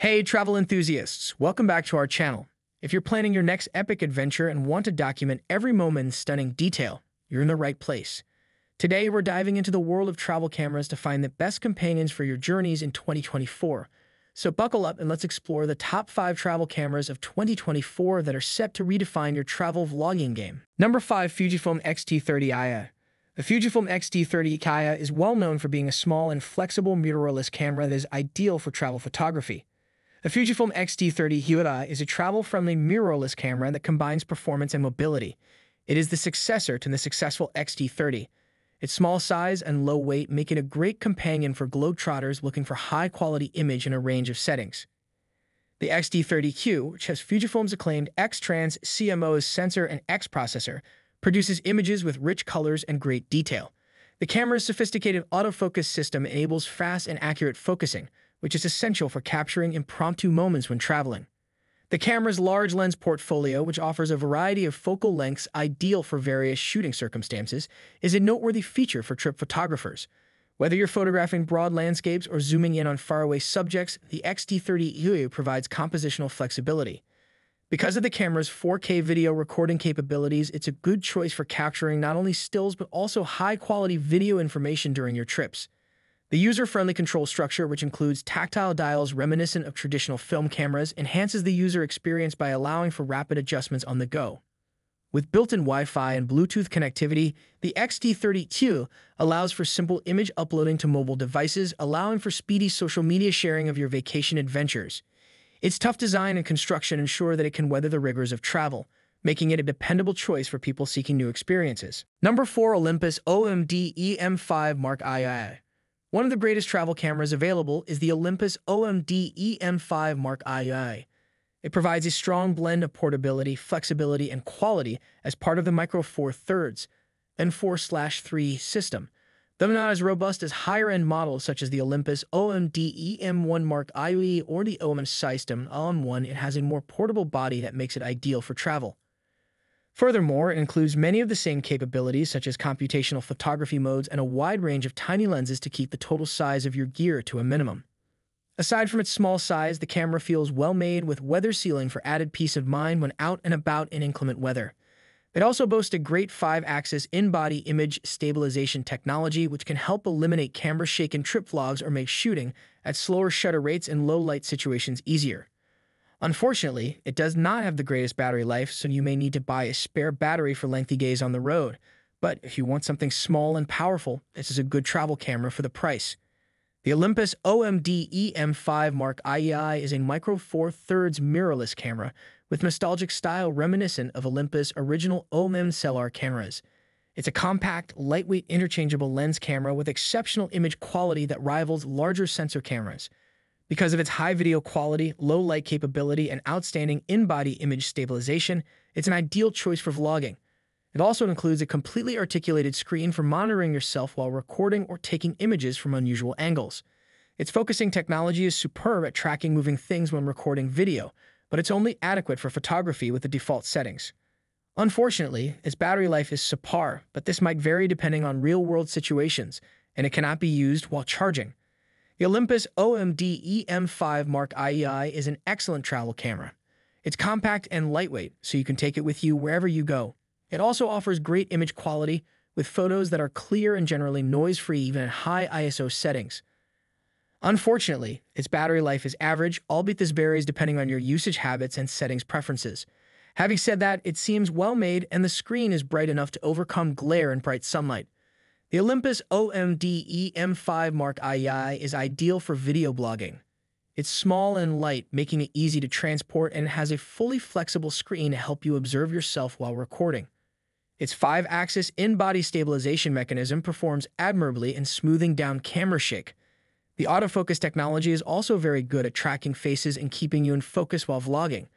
Hey, travel enthusiasts, welcome back to our channel. If you're planning your next epic adventure and want to document every moment in stunning detail, you're in the right place. Today, we're diving into the world of travel cameras to find the best companions for your journeys in 2024. So buckle up and let's explore the top 5 travel cameras of 2024 that are set to redefine your travel vlogging game. Number 5 Fujifilm X-T30 II. The Fujifilm X-T30 II is well known for being a small and flexible mirrorless camera that is ideal for travel photography. The Fujifilm X-T30 Hyura is a travel-friendly mirrorless camera that combines performance and mobility. It is the successor to the successful X-T30, its small size and low weight make it a great companion for globetrotters looking for high-quality image in a range of settings. The X-T30Q, which has Fujifilm's acclaimed X-Trans CMOS sensor and X processor, produces images with rich colors and great detail. The camera's sophisticated autofocus system enables fast and accurate focusing, which is essential for capturing impromptu moments when traveling. The camera's large lens portfolio, which offers a variety of focal lengths ideal for various shooting circumstances, is a noteworthy feature for trip photographers. Whether you're photographing broad landscapes or zooming in on faraway subjects, the X-T30 provides compositional flexibility. Because of the camera's 4K video recording capabilities, it's a good choice for capturing not only stills but also high-quality video information during your trips. The user-friendly control structure, which includes tactile dials reminiscent of traditional film cameras, enhances the user experience by allowing for rapid adjustments on the go. With built-in Wi-Fi and Bluetooth connectivity, the X-T30Q allows for simple image uploading to mobile devices, allowing for speedy social media sharing of your vacation adventures. Its tough design and construction ensure that it can weather the rigors of travel, making it a dependable choice for people seeking new experiences. Number 4 Olympus OMD EM5 Mark II one of the greatest travel cameras available is the Olympus OMD EM5 Mark II. It provides a strong blend of portability, flexibility, and quality as part of the Micro Four Thirds and 4/3 system. Though not as robust as higher-end models such as the Olympus OMD EM1 Mark II or the OM System OM1, it has a more portable body that makes it ideal for travel. Furthermore, it includes many of the same capabilities such as computational photography modes and a wide range of tiny lenses to keep the total size of your gear to a minimum. Aside from its small size, the camera feels well made with weather sealing for added peace of mind when out and about in inclement weather. It also boasts a great 5-axis in-body image stabilization technology which can help eliminate camera shake in trip vlogs or make shooting at slower shutter rates in low-light situations easier. Unfortunately, it does not have the greatest battery life, so you may need to buy a spare battery for lengthy days on the road. But if you want something small and powerful, this is a good travel camera for the price. The Olympus OMD EM5 Mark II is a Micro Four Thirds mirrorless camera with nostalgic style reminiscent of Olympus' original OM Stellar cameras. It's a compact, lightweight interchangeable lens camera with exceptional image quality that rivals larger sensor cameras. Because of its high video quality, low light capability, and outstanding in-body image stabilization, it's an ideal choice for vlogging. It also includes a completely articulated screen for monitoring yourself while recording or taking images from unusual angles. Its focusing technology is superb at tracking moving things when recording video, but it's only adequate for photography with the default settings. Unfortunately, its battery life is subpar, but this might vary depending on real-world situations, and it cannot be used while charging. The Olympus OMD EM5 Mark II is an excellent travel camera. It's compact and lightweight, so you can take it with you wherever you go. It also offers great image quality with photos that are clear and generally noise-free even at high ISO settings. Unfortunately, its battery life is average, albeit this varies depending on your usage habits and settings preferences. Having said that, it seems well made and the screen is bright enough to overcome glare in bright sunlight. The Olympus OMD EM5 Mark II is ideal for video blogging. It's small and light, making it easy to transport and has a fully flexible screen to help you observe yourself while recording. Its 5-axis in-body stabilization mechanism performs admirably in smoothing down camera shake. The autofocus technology is also very good at tracking faces and keeping you in focus while vlogging.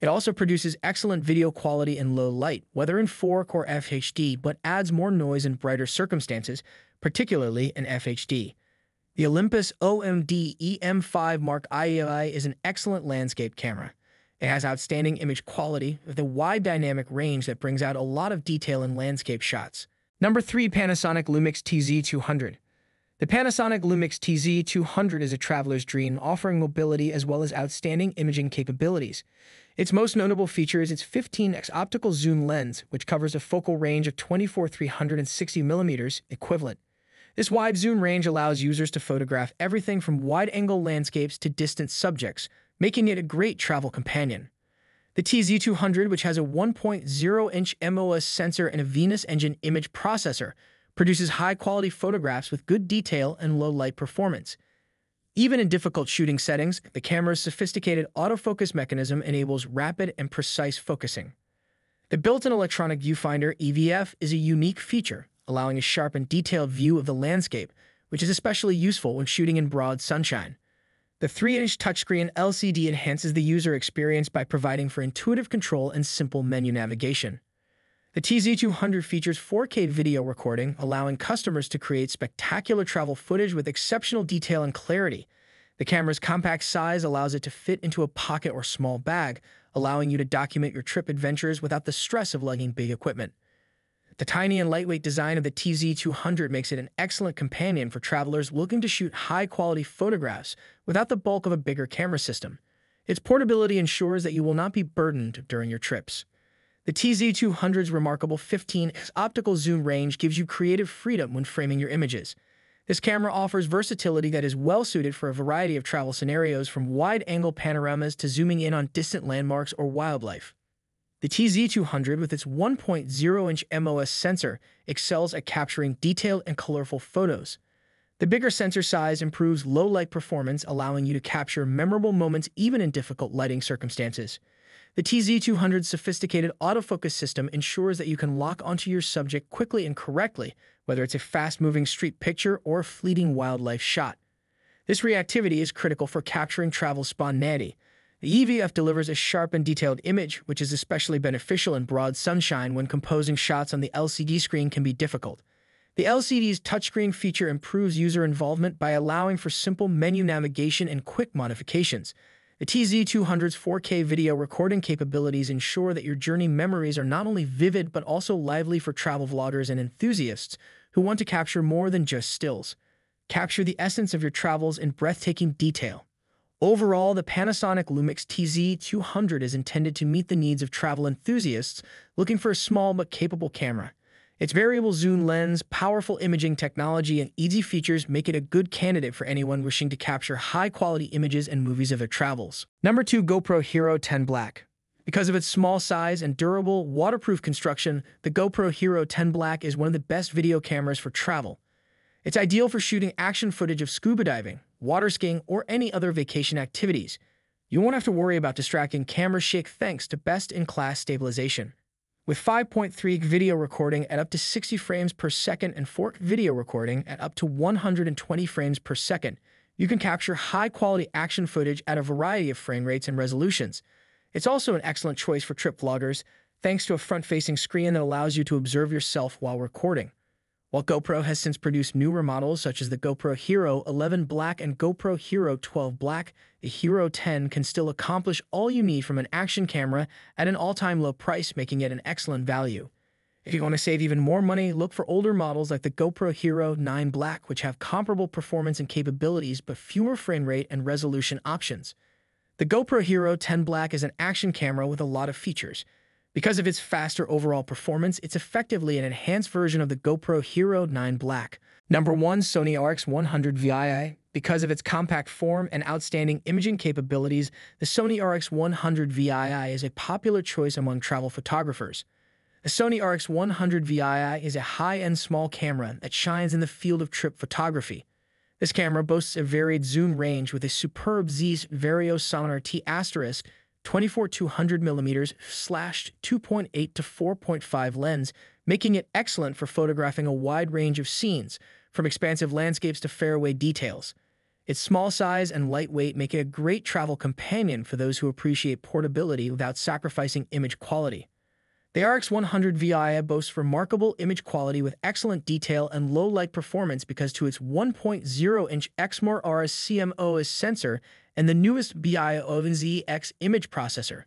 It also produces excellent video quality in low light, whether in 4K or FHD, but adds more noise in brighter circumstances, particularly in FHD. The Olympus OMD EM5 Mark II is an excellent landscape camera. It has outstanding image quality with a wide dynamic range that brings out a lot of detail in landscape shots. Number 3 Panasonic Lumix TZ200 The Panasonic Lumix TZ200 is a traveler's dream, offering mobility as well as outstanding imaging capabilities. Its most notable feature is its 15x optical zoom lens, which covers a focal range of 24 360 millimeters equivalent. This wide zoom range allows users to photograph everything from wide-angle landscapes to distant subjects, making it a great travel companion. The TZ200, which has a 1.0-inch MOS sensor and a Venus engine image processor, produces high-quality photographs with good detail and low-light performance. Even in difficult shooting settings, the camera's sophisticated autofocus mechanism enables rapid and precise focusing. The built-in electronic viewfinder, EVF, is a unique feature, allowing a sharp and detailed view of the landscape, which is especially useful when shooting in broad sunshine. The 3-inch touchscreen LCD enhances the user experience by providing for intuitive control and simple menu navigation. The TZ200 features 4K video recording, allowing customers to create spectacular travel footage with exceptional detail and clarity. The camera's compact size allows it to fit into a pocket or small bag, allowing you to document your trip adventures without the stress of lugging big equipment. The tiny and lightweight design of the TZ200 makes it an excellent companion for travelers looking to shoot high-quality photographs without the bulk of a bigger camera system. Its portability ensures that you will not be burdened during your trips. The TZ200's remarkable 15x optical zoom range gives you creative freedom when framing your images. This camera offers versatility that is well suited for a variety of travel scenarios from wide-angle panoramas to zooming in on distant landmarks or wildlife. The TZ200 with its 1.0-inch MOS sensor excels at capturing detailed and colorful photos. The bigger sensor size improves low-light performance, allowing you to capture memorable moments even in difficult lighting circumstances. The TZ200's sophisticated autofocus system ensures that you can lock onto your subject quickly and correctly, whether it's a fast-moving street picture or a fleeting wildlife shot. This reactivity is critical for capturing travel spontaneity. The EVF delivers a sharp and detailed image, which is especially beneficial in broad sunshine when composing shots on the LCD screen can be difficult. The LCD's touchscreen feature improves user involvement by allowing for simple menu navigation and quick modifications. The TZ200's 4K video recording capabilities ensure that your journey memories are not only vivid but also lively for travel vloggers and enthusiasts who want to capture more than just stills. Capture the essence of your travels in breathtaking detail. Overall, the Panasonic Lumix TZ200 is intended to meet the needs of travel enthusiasts looking for a small but capable camera. Its variable zoom lens, powerful imaging technology, and easy features make it a good candidate for anyone wishing to capture high-quality images and movies of their travels. Number 2 GoPro Hero 10 Black because of its small size and durable, waterproof construction, the GoPro Hero 10 Black is one of the best video cameras for travel. It's ideal for shooting action footage of scuba diving, water skiing, or any other vacation activities. You won't have to worry about distracting camera shake thanks to best-in-class stabilization. With 5.3 video recording at up to 60 frames per second and 4K video recording at up to 120 frames per second, you can capture high-quality action footage at a variety of frame rates and resolutions. It's also an excellent choice for trip vloggers, thanks to a front-facing screen that allows you to observe yourself while recording. While GoPro has since produced newer models such as the GoPro Hero 11 Black and GoPro Hero 12 Black, the Hero 10 can still accomplish all you need from an action camera at an all-time low price, making it an excellent value. If you want to save even more money, look for older models like the GoPro Hero 9 Black, which have comparable performance and capabilities but fewer frame rate and resolution options. The GoPro Hero 10 Black is an action camera with a lot of features. Because of its faster overall performance, it's effectively an enhanced version of the GoPro Hero 9 Black. Number 1 Sony RX100 VII because of its compact form and outstanding imaging capabilities, the Sony RX100 VII is a popular choice among travel photographers. The Sony RX100 VII is a high-end small camera that shines in the field of trip photography. This camera boasts a varied zoom range with a superb Zeiss Vario Sonnar T asterisk 24 200 millimeters slashed 2.8 to 4.5 lens, making it excellent for photographing a wide range of scenes, from expansive landscapes to fairway details. Its small size and lightweight make it a great travel companion for those who appreciate portability without sacrificing image quality. The RX100 VII boasts remarkable image quality with excellent detail and low light performance because to its 1.0-inch Exmor RS CMOS sensor and the newest BIONZ X image processor.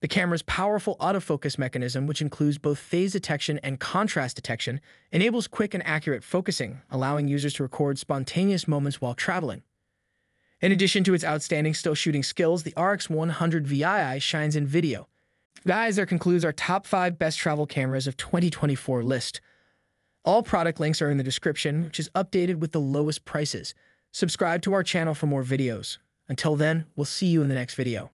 The camera's powerful autofocus mechanism, which includes both phase detection and contrast detection, enables quick and accurate focusing, allowing users to record spontaneous moments while traveling. In addition to its outstanding still shooting skills, the RX100 VII shines in video. Guys, there concludes our top 5 best travel cameras of 2024 list. All product links are in the description, which is updated with the lowest prices. Subscribe to our channel for more videos. Until then, we'll see you in the next video.